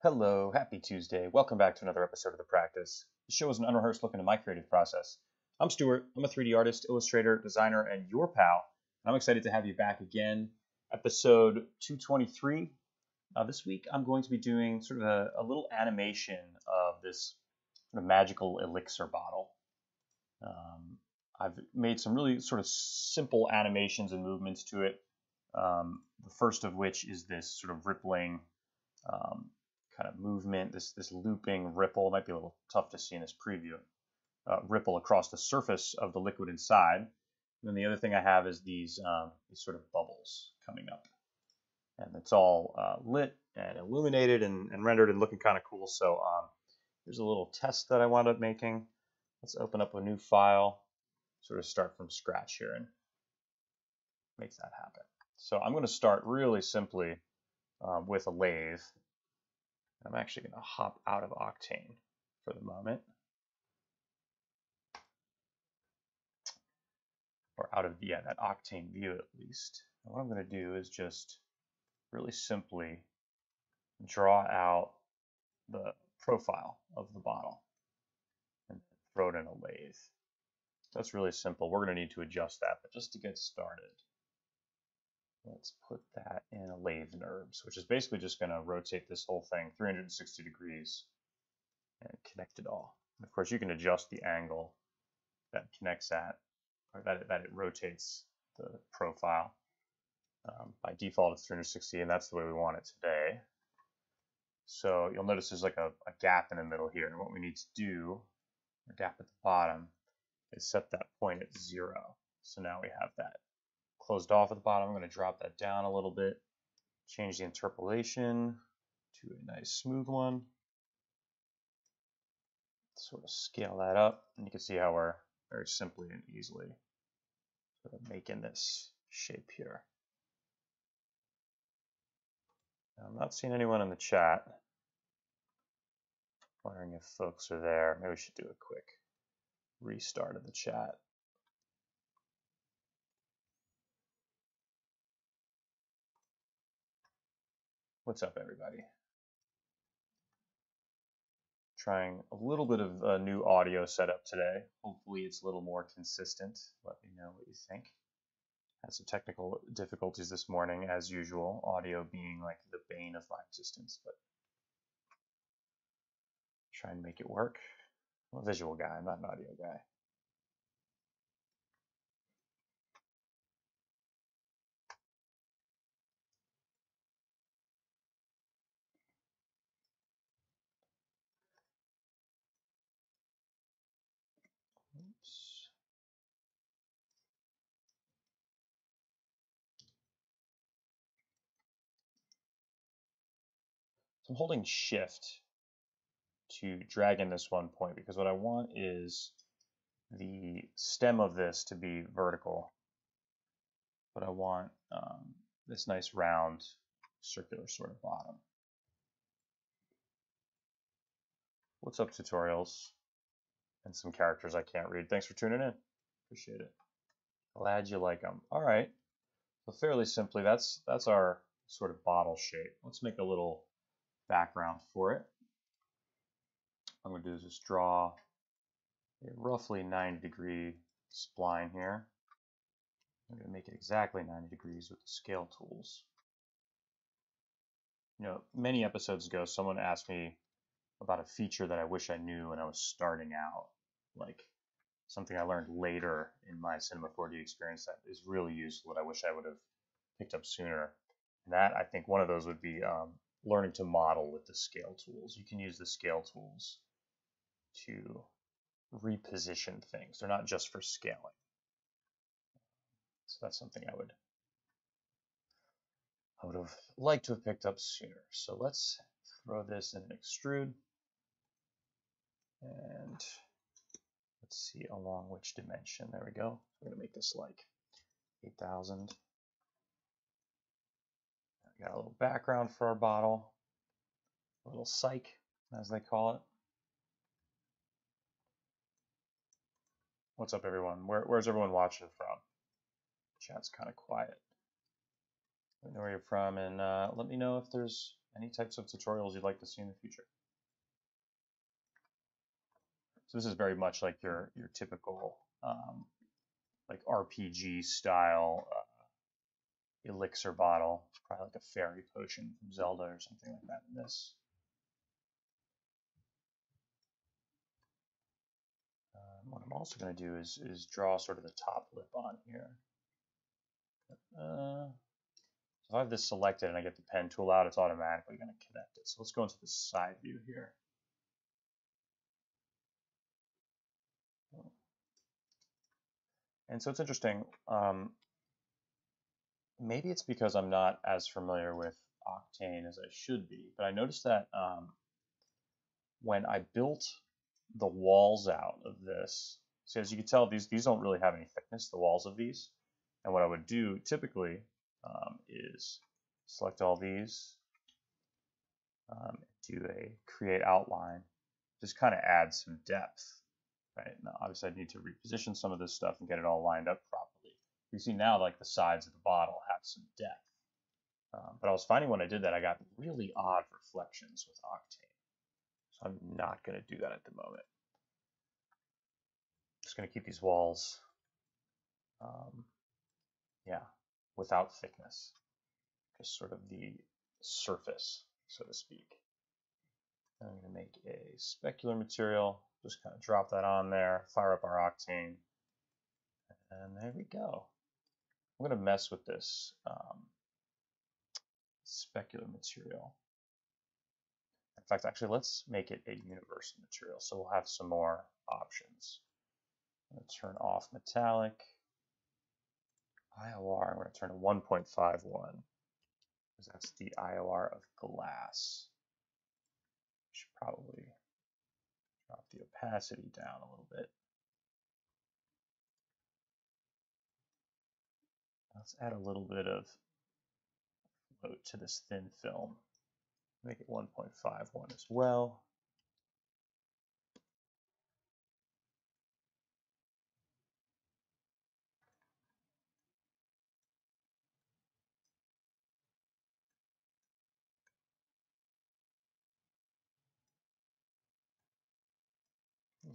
Hello, happy Tuesday. Welcome back to another episode of The Practice. The show is an unrehearsed look into my creative process. I'm Stuart. I'm a 3D artist, illustrator, designer, and your pal. I'm excited to have you back again. Episode 223. Uh, this week, I'm going to be doing sort of a, a little animation of this sort of magical elixir bottle. Um, I've made some really sort of simple animations and movements to it. Um, the first of which is this sort of rippling um, kind of movement, this this looping ripple. Might be a little tough to see in this preview. Uh, ripple across the surface of the liquid inside. And then the other thing I have is these, um, these sort of bubbles coming up. And it's all uh, lit and illuminated and, and, rendered and looking kind of cool. So um, here's a little test that I wound up making. Let's open up a new file, sort of start from scratch here and make that happen. So I'm going to start really simply um, with a lathe. I'm actually going to hop out of Octane for the moment. Or out of, yeah, that Octane view at least. And what I'm going to do is just really simply draw out the profile of the bottle and throw it in a lathe. That's really simple. We're going to need to adjust that, but just to get started, let's put that lathe NURBS, which is basically just going to rotate this whole thing 360 degrees and connect it all. And of course, you can adjust the angle that connects at, or that it, that it rotates the profile. Um, by default, it's 360, and that's the way we want it today. So you'll notice there's like a, a gap in the middle here, and what we need to do, a gap at the bottom, is set that point at zero. So now we have that closed off at the bottom. I'm going to drop that down a little bit, change the interpolation to a nice smooth one. Sort of scale that up, and you can see how we're very simply and easily sort of making this shape here. I'm not seeing anyone in the chat. Wondering if folks are there. Maybe we should do a quick restart of the chat. What's up, everybody? Trying a little bit of a new audio setup today. Hopefully it's a little more consistent. Let me know what you think. Had some technical difficulties this morning, as usual, audio being like the bane of my existence, but try and make it work. I'm a visual guy, I'm not an audio guy. I'm holding shift to drag in this one point because what I want is the stem of this to be vertical, but I want um, this nice round circular sort of bottom. What's up tutorials? And some characters I can't read. Thanks for tuning in. Appreciate it. Glad you like them. All right. So fairly simply, that's that's our sort of bottle shape. Let's make a little background for it. I'm going to do is just draw a roughly 90 degree spline here. I'm going to make it exactly 90 degrees with the scale tools. You know, many episodes ago, someone asked me about a feature that I wish I knew when I was starting out, like something I learned later in my Cinema 4D experience that is really useful that I wish I would have picked up sooner. And that I think one of those would be um, learning to model with the scale tools. You can use the scale tools to reposition things. They're not just for scaling. So that's something I would I would have liked to have picked up sooner. So let's throw this in an extrude and let's see along which dimension. There we go. I'm going to make this like 8,000. Got a little background for our bottle, a little cyc, as they call it. What's up, everyone? Where, where's everyone watching from? Chat's kind of quiet. Let me know where you're from, and uh, let me know if there's any types of tutorials you'd like to see in the future. So this is very much like your your typical um, like RPG style uh, elixir bottle, It's probably like a fairy potion from Zelda or something like that in this. Um, what I'm also going to do is, is draw sort of the top lip on here. Uh, if I have this selected and I get the pen tool out, it's automatically going to connect it. So let's go into the side view here. And so it's interesting. Um, maybe it's because I'm not as familiar with Octane as I should be, but I noticed that um, when I built the walls out of this, so as you can tell, these these don't really have any thickness, the walls of these. And what I would do typically um, is select all these, um, do a create outline, just kind of add some depth, right? Now, obviously, I need to reposition some of this stuff and get it all lined up properly. You see now, like the sides of the bottle have some depth. Um, but I was finding when I did that, I got really odd reflections with Octane. So I'm not going to do that at the moment. Just going to keep these walls, um, yeah, without thickness, just sort of the surface, so to speak. I'm going to make a specular material, just kind of drop that on there, fire up our octane, and there we go. I'm going to mess with this um, specular material. In fact, actually, let's make it a universal material, so we'll have some more options. I'm going to turn off metallic. IOR, I'm going to turn to 1.51 because that's the IOR of glass. Should probably drop the opacity down a little bit. Let's add a little bit of float to this thin film. Make it 1.51 as well.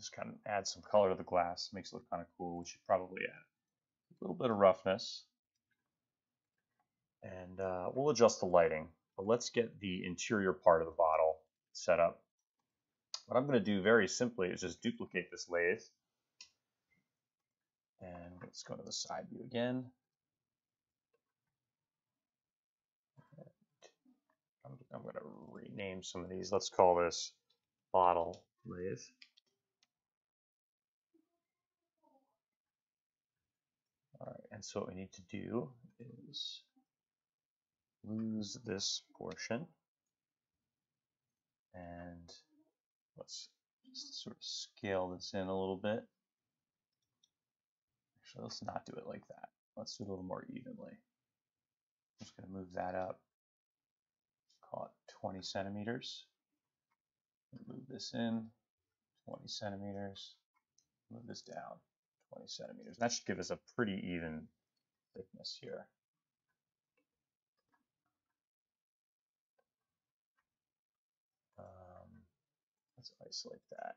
Just kind of add some color to the glass, makes it look kind of cool. We should probably add a little bit of roughness. And uh, we'll adjust the lighting, but let's get the interior part of the bottle set up. What I'm going to do very simply is just duplicate this lathe. And let's go to the side view again. I'm, I'm going to rename some of these. Let's call this bottle lathe. All right, and so what we need to do is lose this portion and let's sort of scale this in a little bit. Actually, let's not do it like that. Let's do it a little more evenly. I'm just going to move that up, call it 20 centimeters. Move this in 20 centimeters, move this down 20 centimeters. That should give us a pretty even thickness here. Um, let's isolate that.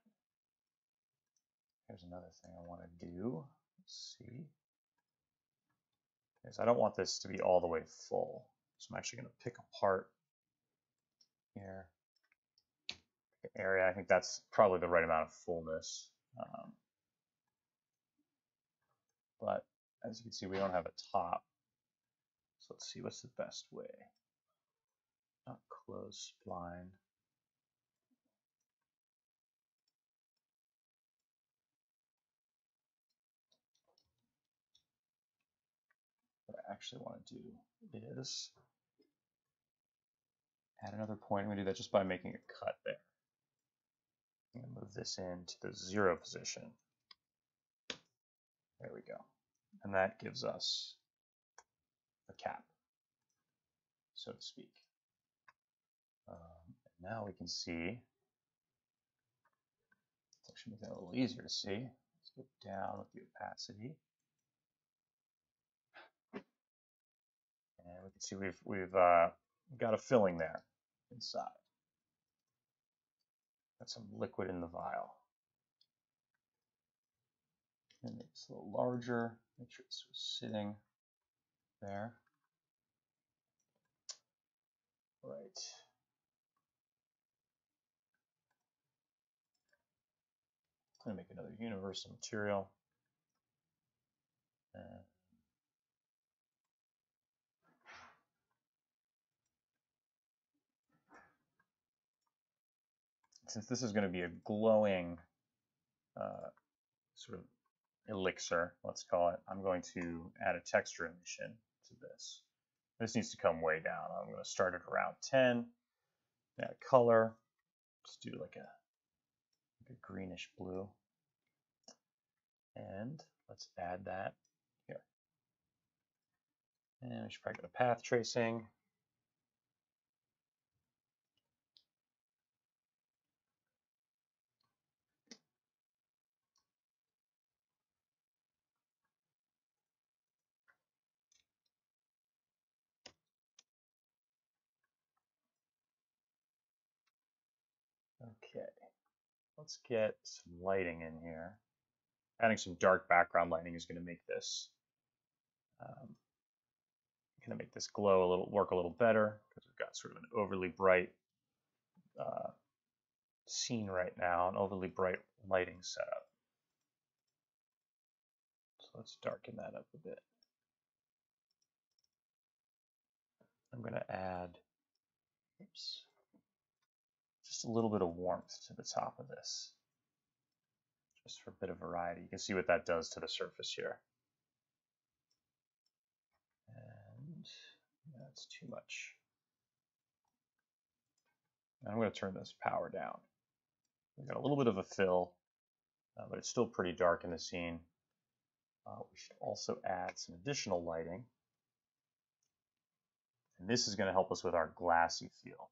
Here's another thing I want to do. Let's see. Okay, I don't want this to be all the way full. So I'm actually going to pick apart here area. I think that's probably the right amount of fullness. Um, but as you can see, we don't have a top. So let's see, what's the best way? Not close spline. What I actually want to do is add another point. I'm going to do that just by making a cut there. I'm going to move this into the zero position. There we go. And that gives us a cap, so to speak. Um, now we can see, let's actually make that a little easier to see. Let's go down with the opacity. And we can see we've, we've uh, got a filling there. inside. Got some liquid in the vial. And this a little larger, make sure it's sitting there. Right. I'm going to make another universal material. And since this is going to be a glowing uh, sort of elixir, let's call it, I'm going to add a texture emission to this. This needs to come way down. I'm going to start at around 10, add color, let's do like a, like a greenish blue. And let's add that here. And we should probably go to path tracing. Okay, let's get some lighting in here. Adding some dark background lighting is going to make this um, going to make this glow a little work a little better because we've got sort of an overly bright uh, scene right now, an overly bright lighting setup. So let's darken that up a bit. I'm going to add, oops, just a little bit of warmth to the top of this, just for a bit of variety. You can see what that does to the surface here. And that's too much. And I'm going to turn this power down. We've got a little bit of a fill, uh, but it's still pretty dark in the scene. Uh, we should also add some additional lighting. And this is going to help us with our glassy feel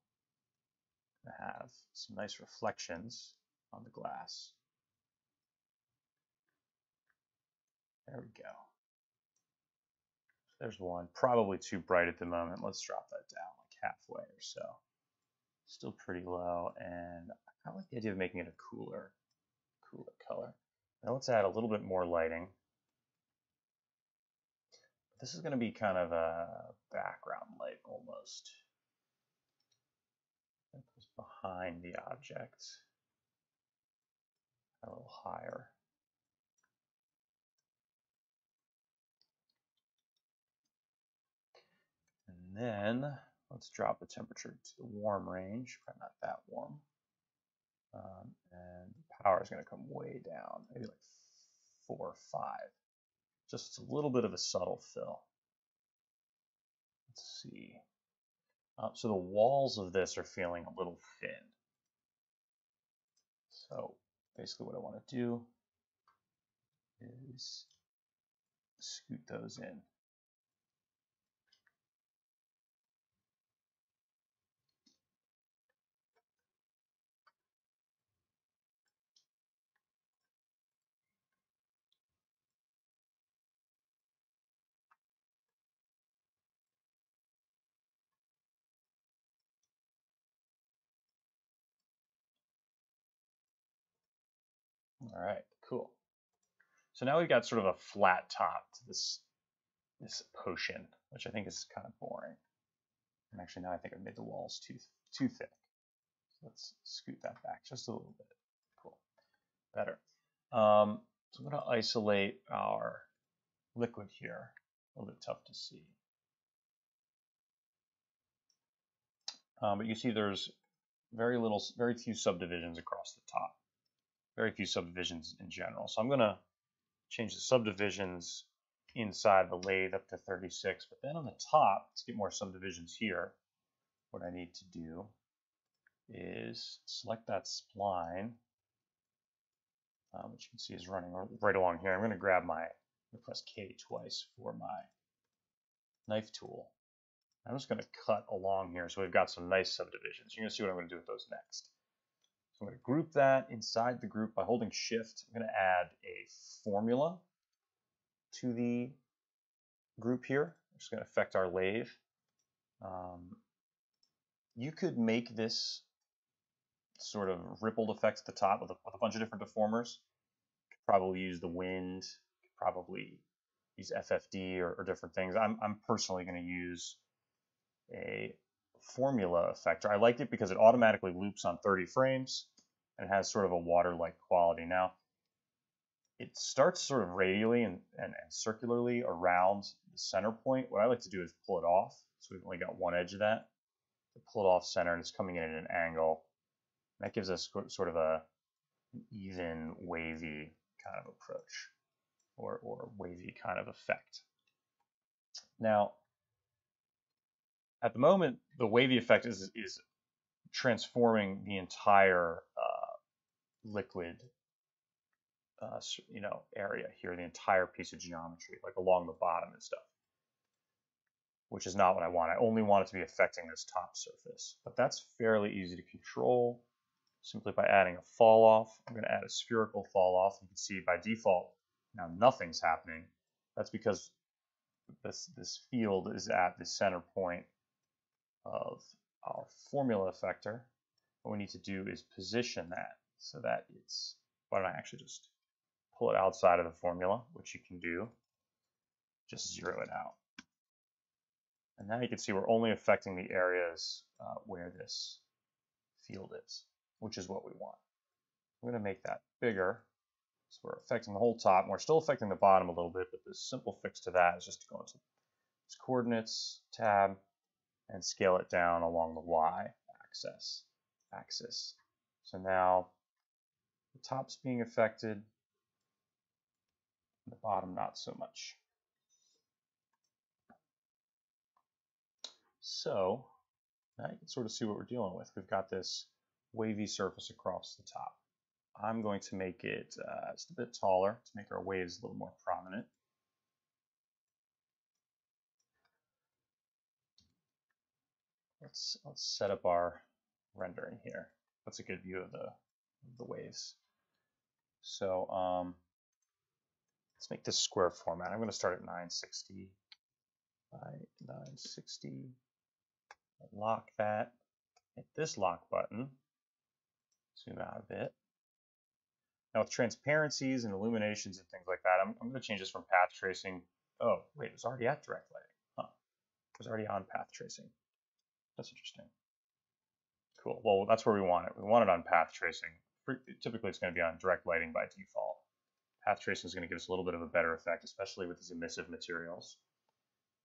have some nice reflections on the glass. There we go. There's one, probably too bright at the moment. Let's drop that down like halfway or so. Still pretty low, and I like the idea of making it a cooler, cooler color. Now let's add a little bit more lighting. This is going to be kind of a background light almost behind the object a little higher. And then let's drop the temperature to the warm range, probably not that warm. Um, and power is going to come way down, maybe like four or five. Just a little bit of a subtle fill. Let's see. Uh, so the walls of this are feeling a little thin. So basically what I want to do is scoot those in. All right, cool. So now we've got sort of a flat top to this, this potion, which I think is kind of boring. And actually now I think I've made the walls too, too thick. So let's scoot that back just a little bit. Cool, better. Um, so I'm going to isolate our liquid here. A little bit tough to see. Um, but you see there's very little, very few subdivisions across the top very few subdivisions in general. So I'm going to change the subdivisions inside the lathe up to 36. But then on the top, let's get more subdivisions here. What I need to do is select that spline, um, which you can see is running right along here. I'm going to grab my, press K twice for my knife tool. I'm just going to cut along here so we've got some nice subdivisions. You're going to see what I'm going to do with those next. So I'm going to group that inside the group by holding shift. I'm going to add a formula to the group here, which is going to affect our lathe. Um, you could make this sort of rippled effect at the top with a, with a bunch of different deformers. Could probably use the wind, could probably use FFD or, or different things. I'm, I'm personally going to use a formula effector. I liked it because it automatically loops on 30 frames and has sort of a water-like quality. Now, it starts sort of radially and, and, and, circularly around the center point. What I like to do is pull it off. So we've only got one edge of that. Pull it off center and it's coming in at an angle. That gives us sort of a even wavy kind of approach or, or wavy kind of effect. Now, at the moment, the wavy effect is, is transforming the entire uh, liquid uh, you know, area here, the entire piece of geometry, like along the bottom and stuff, which is not what I want. I only want it to be affecting this top surface, but that's fairly easy to control simply by adding a fall off. I'm going to add a spherical fall off. You can see by default, now nothing's happening. That's because this, this field is at the center point of our formula effector. What we need to do is position that so that it's, why don't I actually just pull it outside of the formula, which you can do, just zero it out. And now you can see we're only affecting the areas uh, where this field is, which is what we want. I'm going to make that bigger. So we're affecting the whole top, and we're still affecting the bottom a little bit, but the simple fix to that is just to go into its coordinates tab and scale it down along the y axis. axis. So now the top's being affected, the bottom not so much. So now you can sort of see what we're dealing with. We've got this wavy surface across the top. I'm going to make it uh, just a bit taller to make our waves a little more prominent. Let's, let's set up our rendering here. That's a good view of the, of the waves. So um, Let's make this square format. I'm going to start at 960 by 960. Lock that. Hit this lock button. Zoom out a bit. Now with transparencies and illuminations and things like that, I'm, I'm going to change this from path tracing. Oh, wait, it was already at direct lighting. Huh. It was already on path tracing. That's interesting. Cool. Well, that's where we want it. We want it on path tracing. Typically, it's going to be on direct lighting by default path tracing is going to give us a little bit of a better effect, especially with these emissive materials.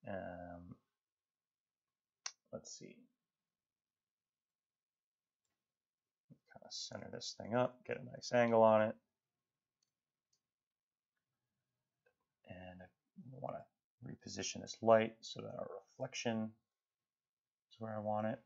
Um, let's see. Kind of center this thing up, get a nice angle on it. And I want to reposition this light so that our reflection where I want it.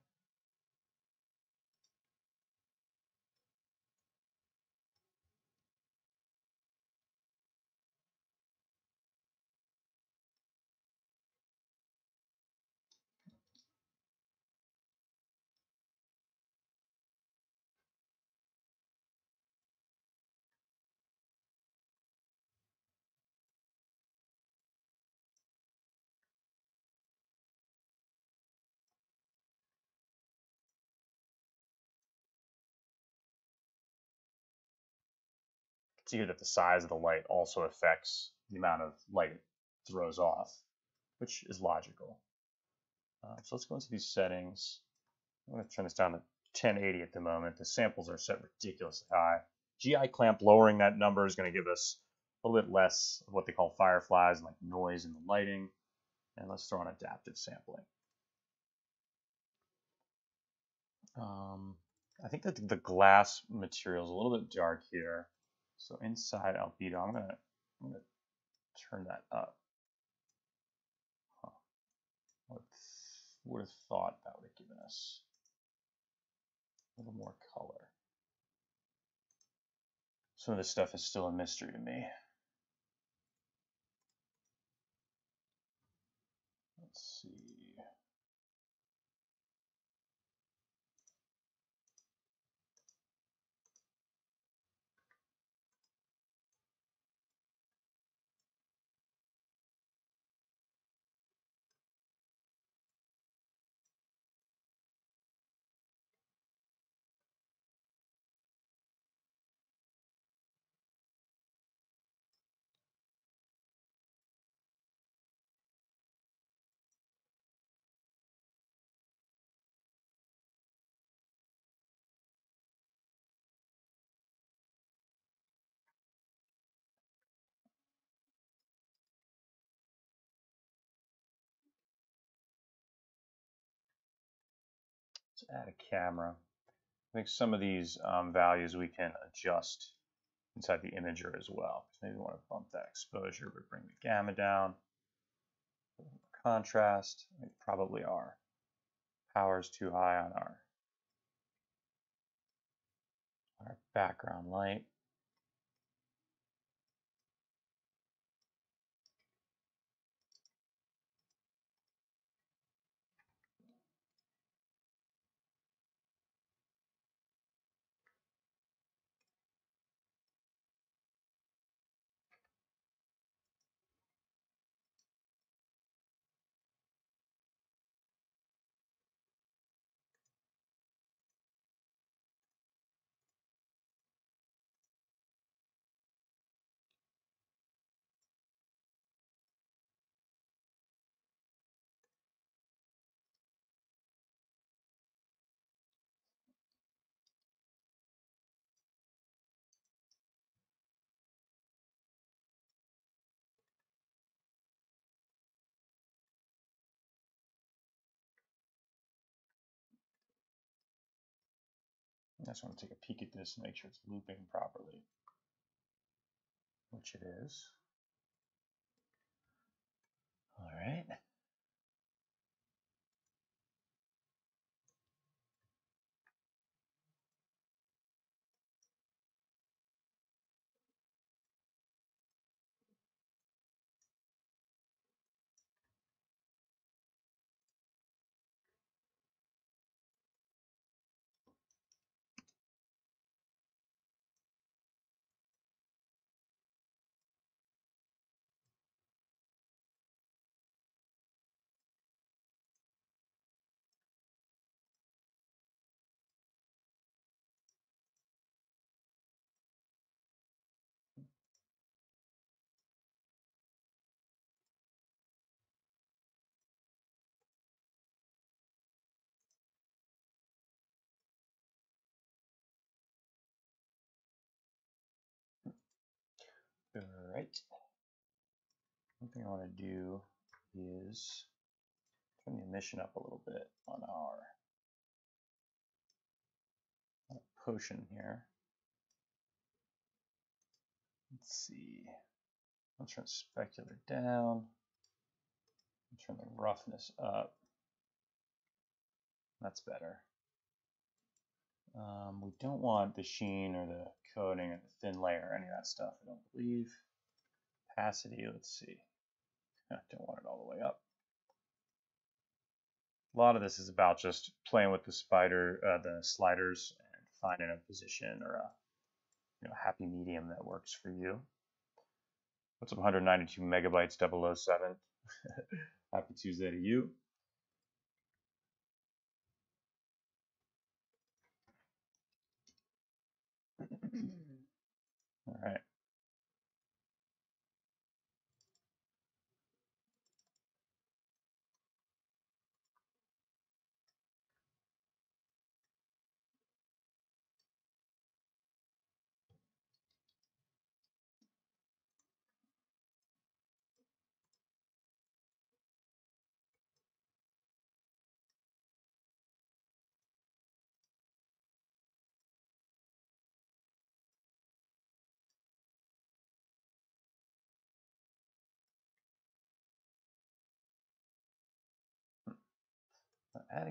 Here that the size of the light also affects the amount of light it throws off, which is logical. Uh, so let's go into these settings. I'm going to turn this down to 1080 at the moment. The samples are set ridiculously high. GI clamp lowering that number is going to give us a little bit less of what they call fireflies, like noise in the lighting. And let's throw on adaptive sampling. Um, I think that the glass material is a little bit dark here. So inside albedo, I'm gonna I'm gonna turn that up. Huh. Would would have thought that would have given us a little more color. Some of this stuff is still a mystery to me. Let's see. Add a camera. I think some of these um, values we can adjust inside the imager as well. Maybe we want to bump that exposure, but bring the gamma down. Contrast, probably are. is too high on our, our background light. I just want to take a peek at this and make sure it's looping properly, which it is. All right. All right. One thing I want to do is turn the emission up a little bit on our potion here. Let's see. I'll turn specular down. I'll turn the roughness up. That's better. Um, we don't want the sheen or the coating or the thin layer, or any of that stuff, I don't believe. Opacity, let's see. I don't want it all the way up. A lot of this is about just playing with the spider, uh, the sliders, and finding a position or a you know, happy medium that works for you. What's up, 192 megabytes 007? happy Tuesday to you.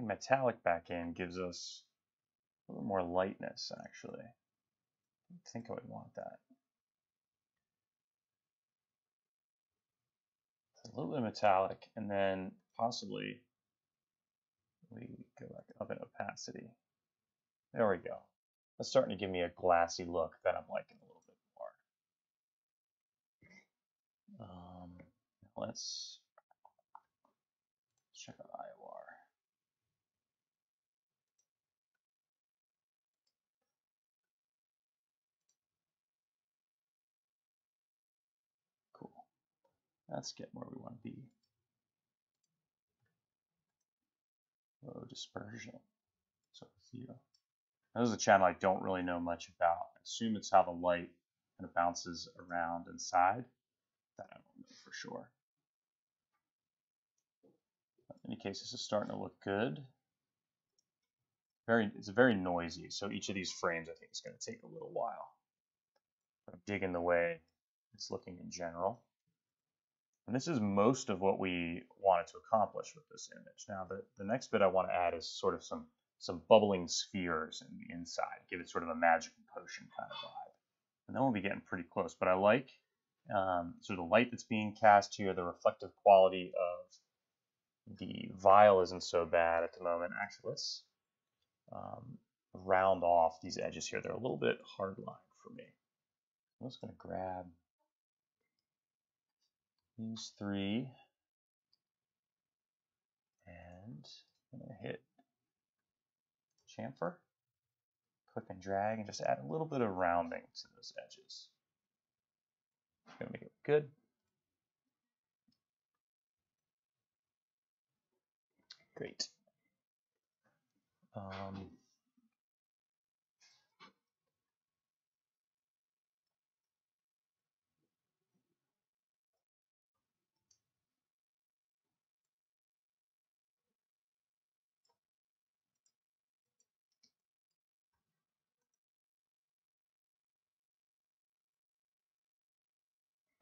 Adding metallic back in gives us a little more lightness, actually. I think I would want that. a little bit of metallic, and then possibly we go back up in opacity. There we go. That's starting to give me a glassy look that I'm liking a little bit more. Um, let's check out IOR. Let's get where we want to be. Low dispersion. So zero. Now, this is a channel I don't really know much about. I assume it's how the light kind of bounces around inside. That I don't know for sure. In any case, this is starting to look good. very it's very noisy. So each of these frames I think is going to take a little while. I'm digging the way it's looking in general. And this is most of what we wanted to accomplish with this image. Now the, the next bit I want to add is sort of some some bubbling spheres in the inside, give it sort of a magic potion kind of vibe. And then we'll be getting pretty close. But I like um, sort of the light that's being cast here, the reflective quality of the vial isn't so bad at the moment. Actually, let's um, round off these edges here. They're a little bit hard lined for me. I'm just going to grab these three and I'm going to hit chamfer, click and drag, and just add a little bit of rounding to those edges. It's going to make it good. Great. Um,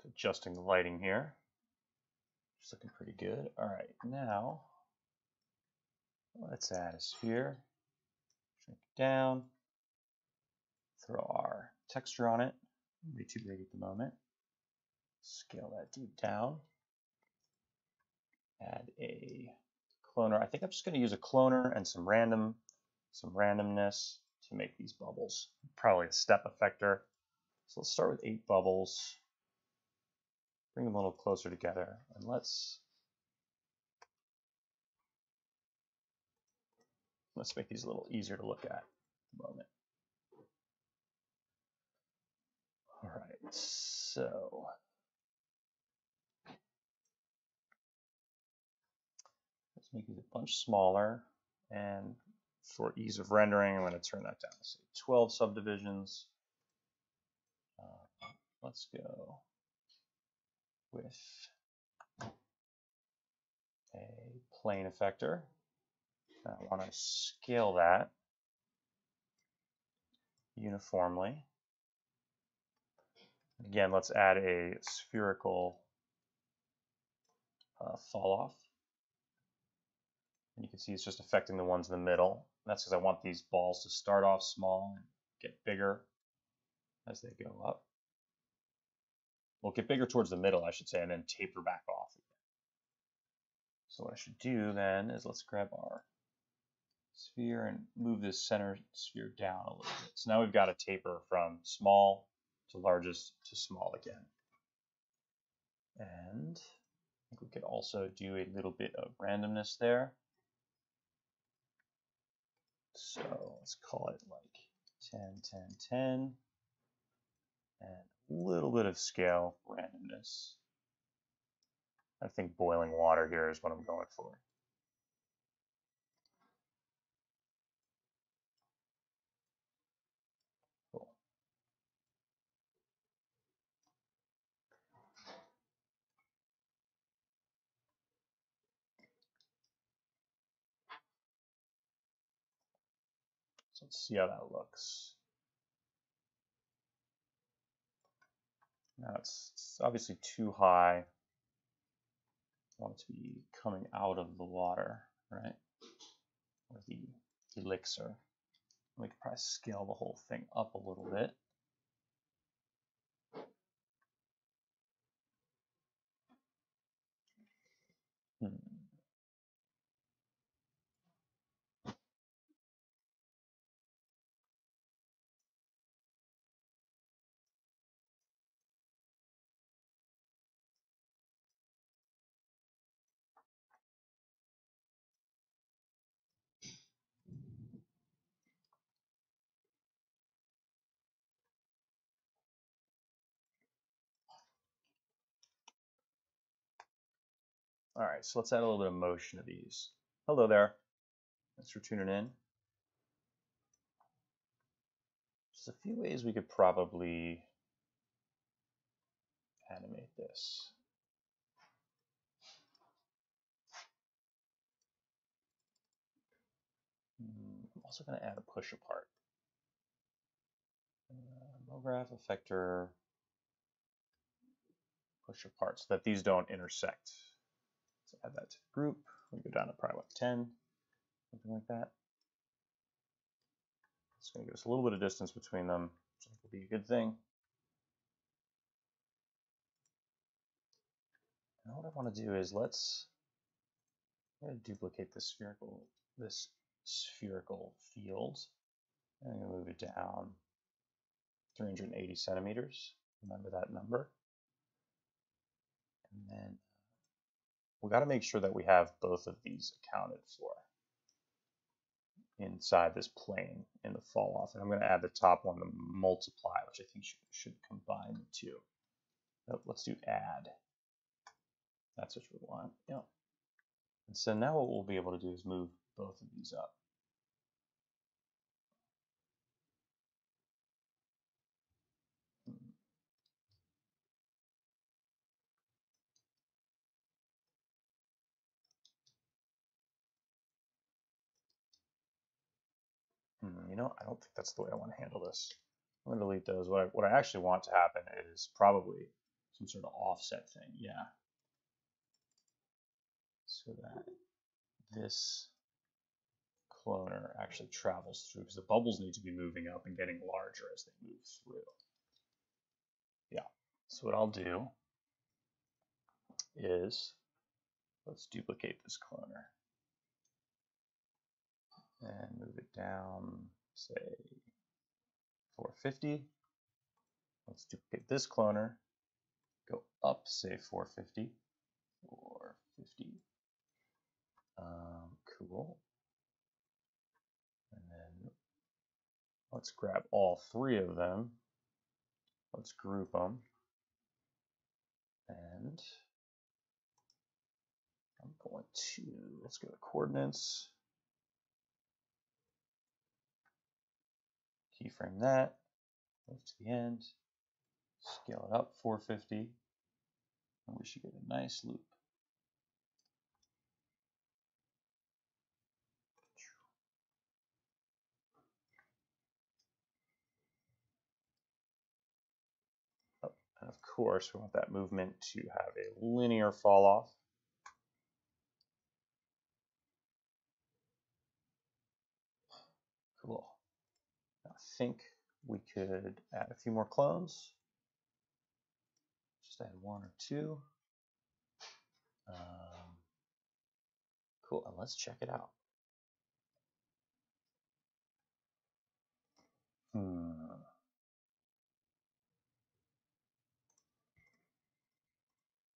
adjusting the lighting here. It's looking pretty good. All right, now let's add a sphere. Shrink it down. Throw our texture on it. Way too big at the moment. Scale that dude down. Add a cloner. I think I'm just going to use a cloner and some random, some randomness to make these bubbles. Probably a step effector. So let's start with eight bubbles bring them a little closer together and let's let's make these a little easier to look at at the moment. All right, so let's make these a bunch smaller and for ease of rendering, I'm going to turn that down to 12 subdivisions. Uh, let's go with a plain effector. I want to scale that uniformly. Again, let's add a spherical uh, fall off. And you can see it's just affecting the ones in the middle. That's because I want these balls to start off small and get bigger as they go up. Well, get bigger towards the middle, I should say, and then taper back off again. So what I should do then is let's grab our sphere and move this center sphere down a little bit. So now we've got a taper from small to largest to small again. And I think we could also do a little bit of randomness there. So let's call it like 10, 10, 10. And little bit of scale randomness. I think boiling water here is what I'm going for. Cool. So let's see how that looks. Now it's, obviously too high. I want it to be coming out of the water, right? Or the elixir. We could probably scale the whole thing up a little bit. All right, so let's add a little bit of motion to these. Hello there. Thanks for tuning in. Just a few ways we could probably animate this. Hmm, also going to add a push apart. Uh, MoGraph effector push apart so that these don't intersect. Add that to the group. We go down to probably what 10, something like that. It's going to give us a little bit of distance between them, which will be a good thing. Now what I want to do is let's duplicate this spherical this spherical field. I'm going to move it down 380 centimeters. Remember that number. And then we got to make sure that we have both of these accounted for inside this plain in the fall off. And I'm going to add the top one, to multiply, which I think should, should combine the two. Oh, let's do add. That's what we want. Yep. And so now what we'll be able to do is move both of these up. Hmm, you know, I don't think that's the way I want to handle this. I'm going to delete those. What I, what I actually want to happen is probably some sort of offset thing. Yeah. So that this cloner actually travels through because the bubbles need to be moving up and getting larger as they move through. Yeah. So what I'll do is let's duplicate this cloner and move it down, say 450. Let's duplicate this cloner, go up, say 450, 450. Um, cool. And then let's grab all three of them. Let's group them. And I'm going to, let's go to coordinates. Keyframe that, go to the end, scale it up 450, and we should get a nice loop. Oh, and of course, we want that movement to have a linear fall off. Cool think we could add a few more clones. Just add one or two. Um, cool, and let's check it out. Hmm.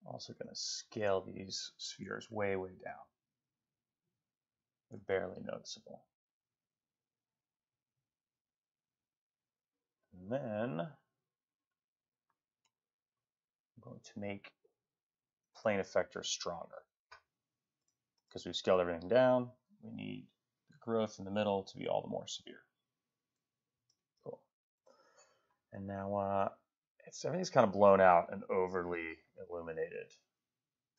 Also going to scale these spheres way, way down. They're barely noticeable. Then I'm going to make plain effector stronger. Because we've scaled everything down, we need the growth in the middle to be all the more severe. Cool. And now uh, everything's kind of blown out and overly illuminated.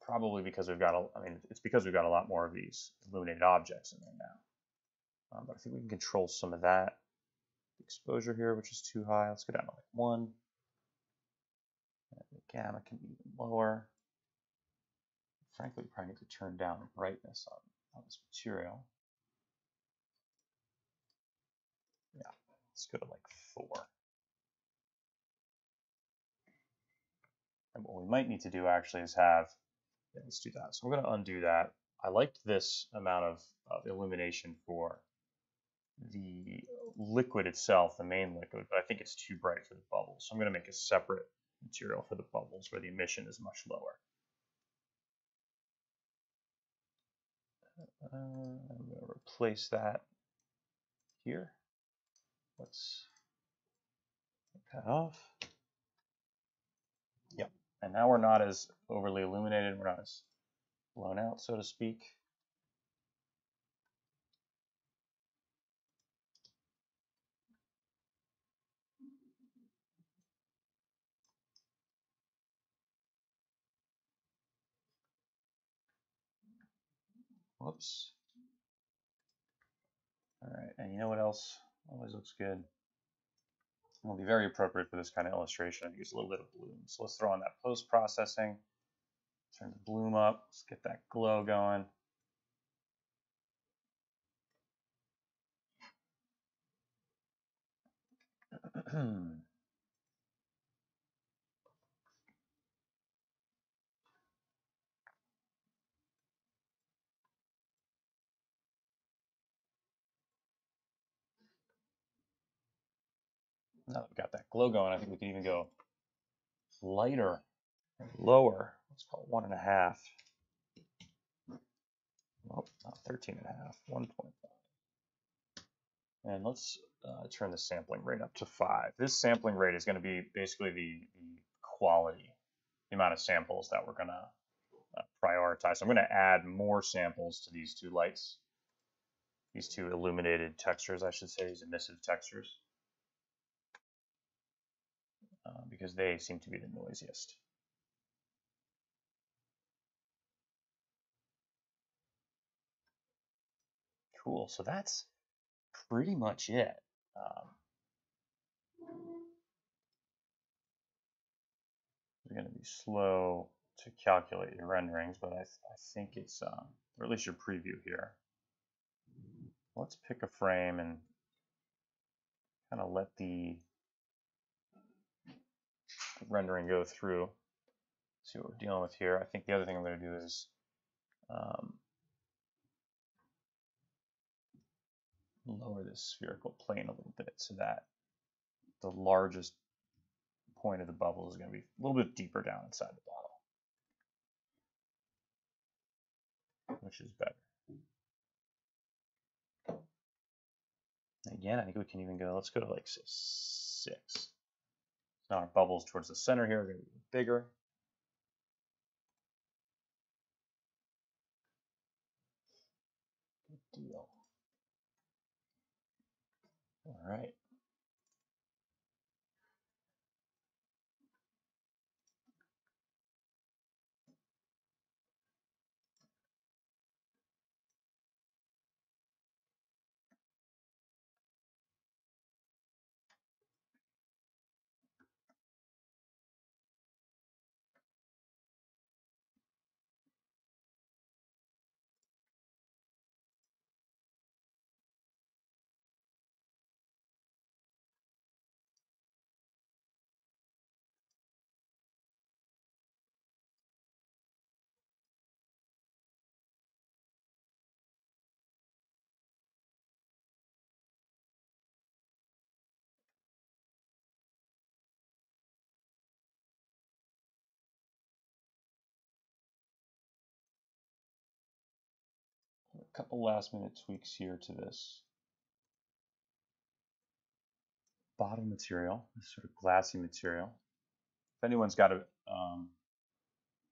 Probably because we've got, a, I mean, it's because we've got a lot more of these illuminated objects in there now. Um, but I think we can control some of that exposure here, which is too high. Let's go down to like one. And the gamma can be even lower. Frankly, we probably need to turn down the brightness on, on this material. Yeah, let's go to like four. And what we might need to do actually is have, yeah, let's do that. So we're going to undo that. I liked this amount of, of illumination for the liquid itself, the main liquid, but I think it's too bright for the bubbles. So I'm going to make a separate material for the bubbles where the emission is much lower. Uh, I'm going to replace that here. Let's take that off. Yep. And now we're not as overly illuminated. We're not as blown out, so to speak. Whoops. All right, and you know what else always looks good? Will be very appropriate for this kind of illustration. Use a little bit of bloom. So let's throw on that post processing. Turn the bloom up. Let's get that glow going. Now that we've got that glow going, I think we can even go lighter lower. Let's call it one and a half. Well, not 13 and a half, 1.5. And let's uh, turn the sampling rate up to five. This sampling rate is going to be basically the, the quality, the amount of samples that we're going to uh, prioritize. I'm going to add more samples to these two lights, these two illuminated textures, I should say, these emissive textures. Uh, because they seem to be the noisiest. Cool, so that's pretty much it. Um, you're going to be slow to calculate your renderings, but I, th I think it's, um, or at least your preview here. Let's pick a frame and kind of let the rendering go through. See what we're dealing with here. I think the other thing I'm going to do is um, lower this spherical plane a little bit so that the largest point of the bubble is going to be a little bit deeper down inside the bottle, which is better. Again, I think we can even go, let's go to like six. Now our bubbles towards the center here are going to be bigger. Good deal. All right. Couple last minute tweaks here to this bottom material, this sort of glassy material. If anyone's got a, um,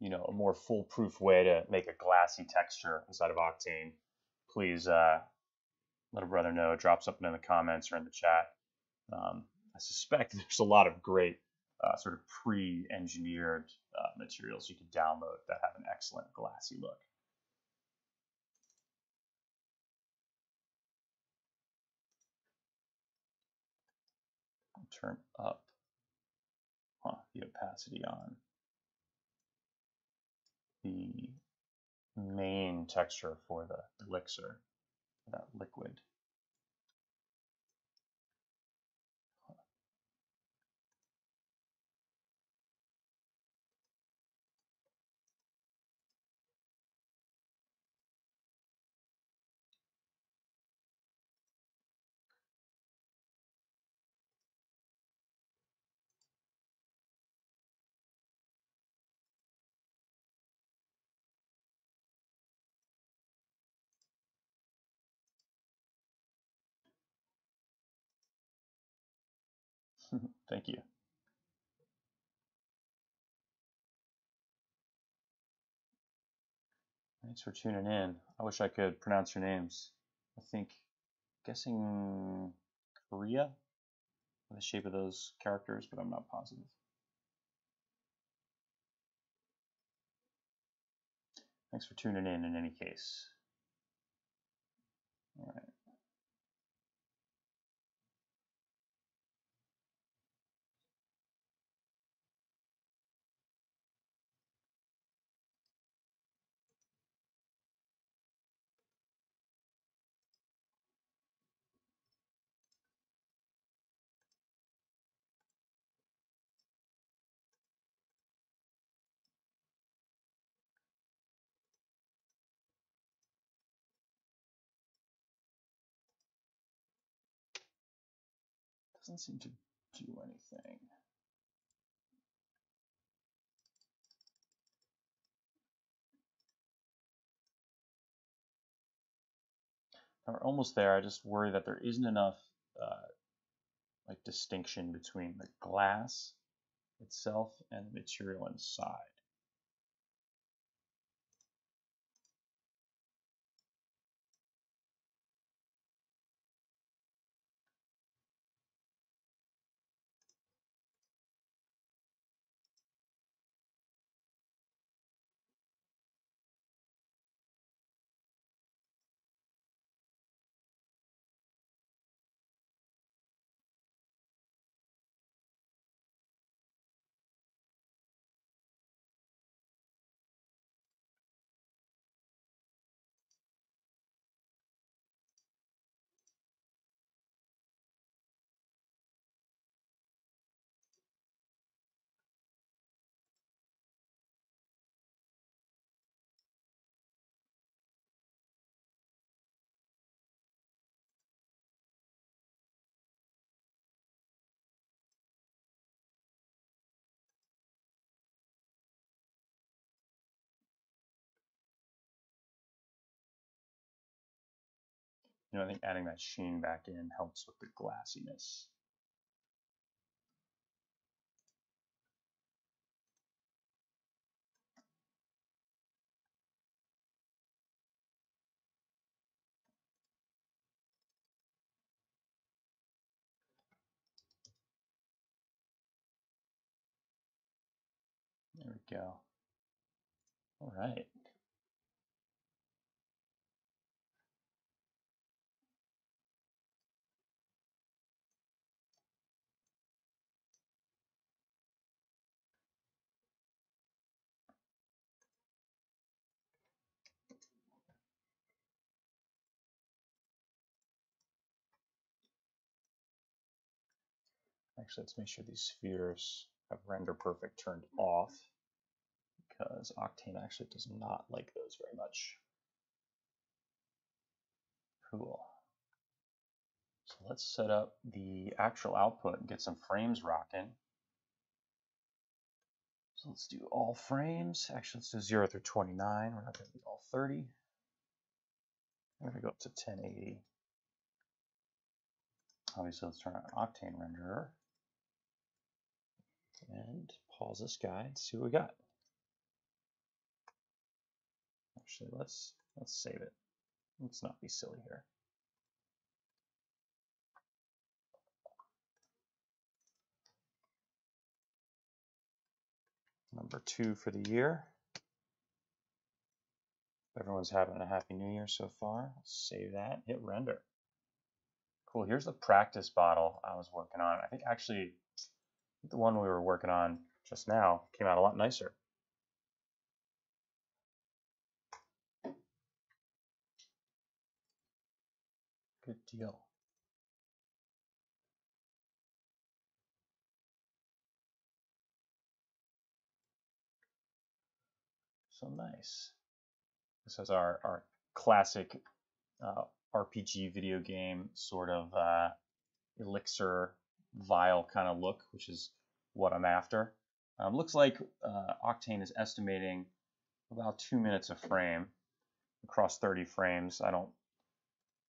you know, a more foolproof way to make a glassy texture inside of Octane, please uh, let a brother know. Drop something in the comments or in the chat. Um, I suspect there's a lot of great uh, sort of pre-engineered uh, materials you can download that have an excellent glassy look. Turn up huh, the opacity on the main texture for the elixir, that liquid. Thank you. Thanks for tuning in. I wish I could pronounce your names. I think, guessing Korea, the shape of those characters, but I'm not positive. Thanks for tuning in in any case. All right. Doesn't seem to do anything. We're almost there. I just worry that there isn't enough uh, like distinction between the glass itself and the material inside. You know, I think adding that sheen back in helps with the glassiness. There we go. All right. Actually, let's make sure these spheres have render perfect turned off because Octane actually does not like those very much. Cool. So let's set up the actual output and get some frames rocking. So let's do all frames. Actually, let's do 0 through 29. We're not going to do all 30. We're going to go up to 1080. Obviously, let's turn on Octane renderer and pause this guy and see what we got. Actually, let's let's save it. Let's not be silly here. Number two for the year. Everyone's having a happy new year so far. Save that, hit render. Cool, here's the practice bottle I was working on. I think actually the one we were working on just now came out a lot nicer. Good deal. So nice. This is our, our classic uh, RPG video game sort of uh, elixir vial kind of look, which is what I'm after. Um, looks like uh, Octane is estimating about two minutes a frame across 30 frames. I don't,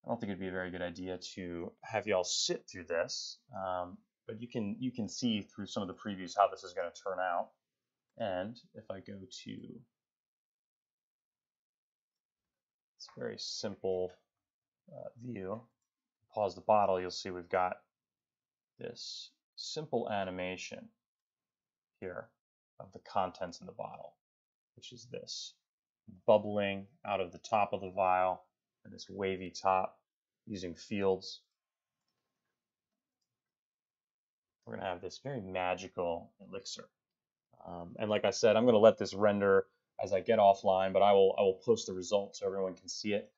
I don't think it'd be a very good idea to have y'all sit through this, um, but you can you can see through some of the previews how this is going to turn out. And if I go to this very simple uh, view, pause the bottle, you'll see we've got this simple animation here of the contents in the bottle, which is this bubbling out of the top of the vial and this wavy top using fields. We're going to have this very magical elixir. Um, and like I said, I'm going to let this render as I get offline, but I will I will post the results so everyone can see it.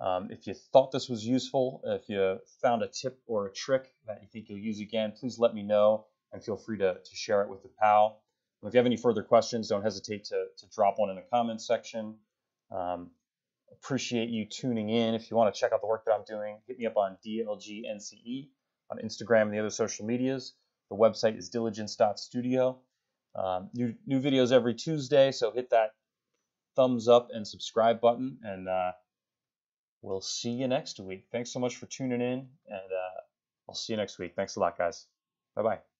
Um, if you thought this was useful, if you found a tip or a trick that you think you'll use again, please let me know and feel free to, to share it with the pal. if you have any further questions, don't hesitate to, to drop one in the comments section. Um, appreciate you tuning in. If you want to check out the work that I'm doing, hit me up on DLGNCE on Instagram and the other social medias. The website is diligence.studio. Um, new, new videos every Tuesday, so hit that thumbs up and subscribe button, and uh, we'll see you next week. Thanks so much for tuning in, and uh, I'll see you next week. Thanks a lot, guys. Bye bye.